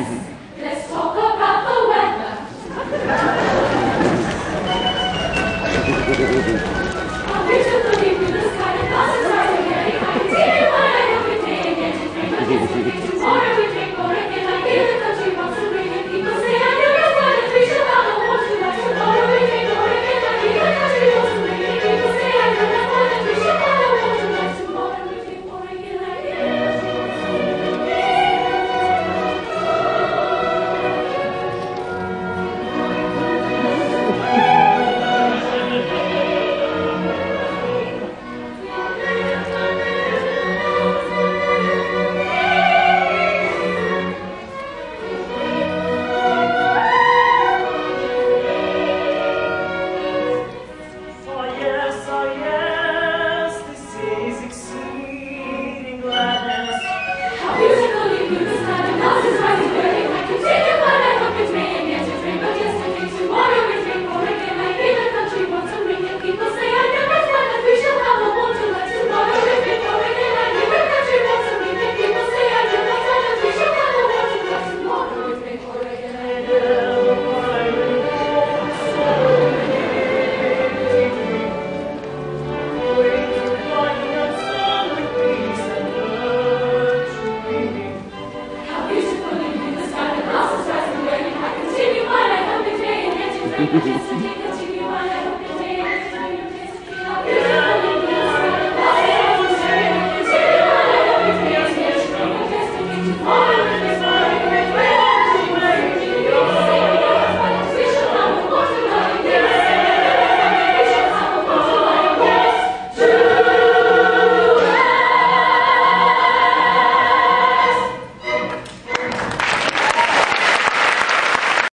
Mm-hmm. Let's talk about the weather. Thank you.